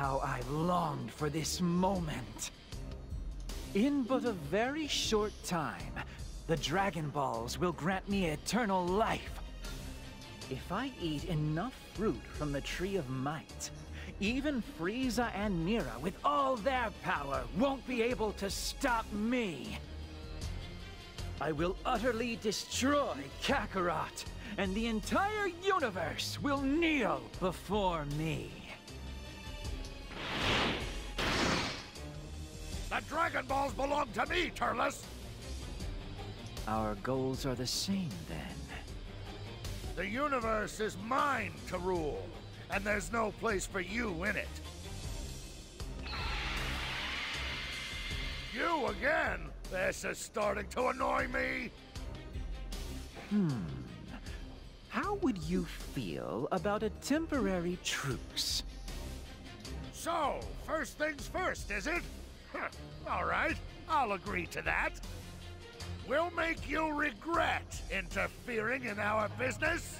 how I've longed for this moment. In but a very short time, the Dragon Balls will grant me eternal life. If I eat enough fruit from the Tree of Might, even Frieza and Mira, with all their power, won't be able to stop me. I will utterly destroy Kakarot, and the entire universe will kneel before me. Dragon Balls belong to me, Turles! Our goals are the same, then. The universe is mine to rule, and there's no place for you in it. You again? This is starting to annoy me. Hmm. How would you feel about a temporary truce? So, first things first, is it? All right, I'll agree to that. We'll make you regret interfering in our business.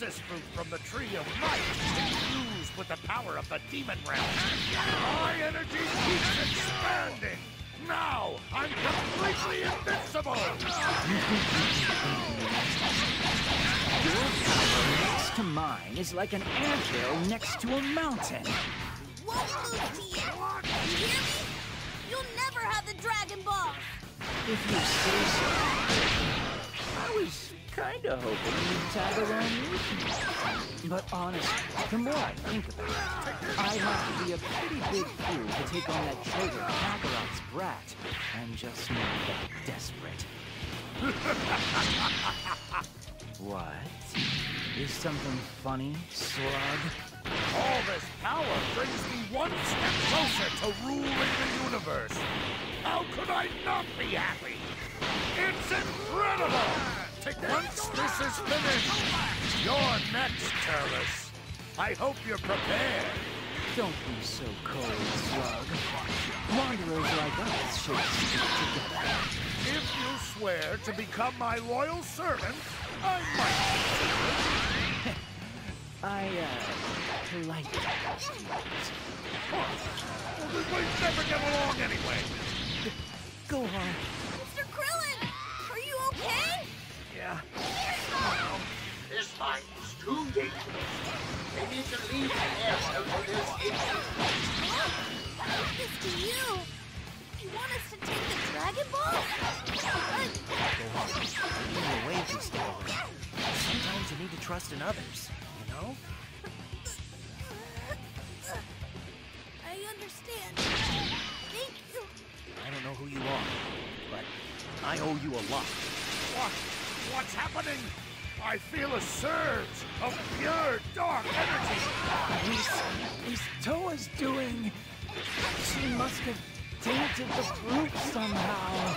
This is fruit from the Tree of Might, infused with the power of the Demon Realm. My energy keeps expanding. Now, I'm completely invincible. Your power next to mine is like an anthill next to a mountain. Won't lose to you. You hear me? You'll never have the Dragon Ball. If you say so. I was kinda hoping you'd tag along with me. But honestly, the more I think about it, I'd have to be a pretty big fool to take on that traitor Kakarot's brat. I'm just not that desperate. what? Is something funny, Slug? All this power brings me one step closer to ruling the universe. How could I not be happy? It's incredible! Once this is finished, you're next, Turles. I hope you're prepared. Don't be so cold, Slug. Wanderers like us should stick together. If you swear to become my loyal servant, I might I, uh, politely refuse. Well, then we'd never get along anyway. Go on. Mr. Krillin, are you okay? Yeah. This fight is too dangerous. They need to leave the area for this issue. What's this to you? You want us to take the Dragon Ball? There are ways you stay away. Sometimes you need to trust in others, you know? I understand. Thank you. I don't know who you are, but I owe you a lot. What? What's happening? I feel a surge of pure dark energy. Is, is Towa's doing? She must have tainted the fruit somehow.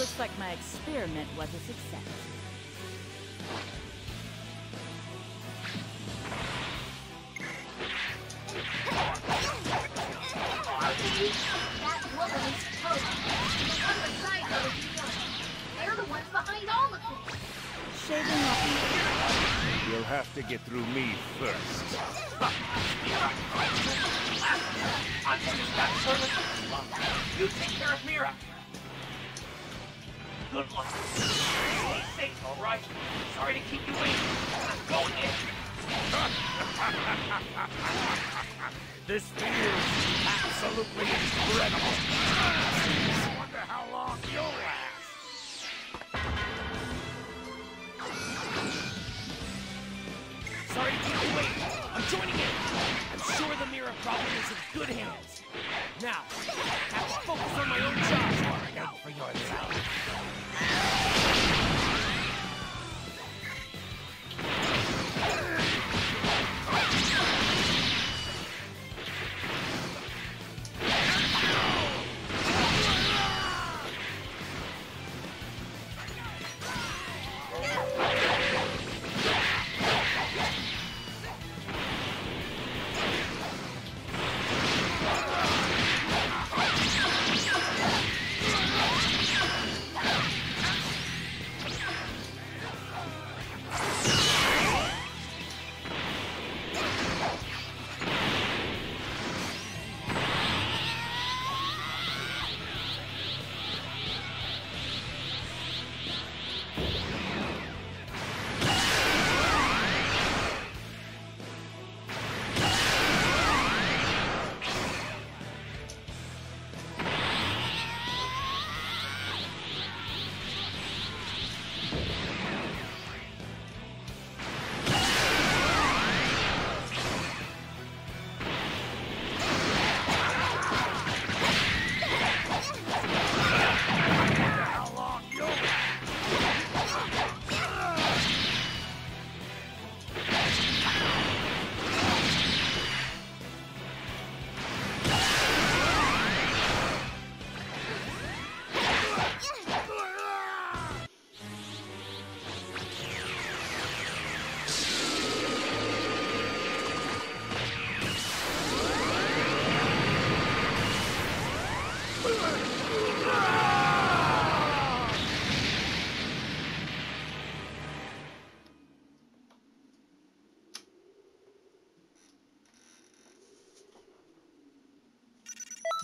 Looks like my experiment was a success. That woman is supposed to be on the side of the They're the ones behind all of this. Shaving off You'll have to get through me first. I'm just that service. You take care of Mira. Good luck. Stay safe, all right? Sorry to keep you waiting. I'm going in. this feels absolutely incredible. I wonder how long you'll last. Sorry joining in. I'm sure the Mira problem is in good hands. Now, I have to focus on my own job. Out for your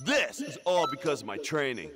This is all because of my training.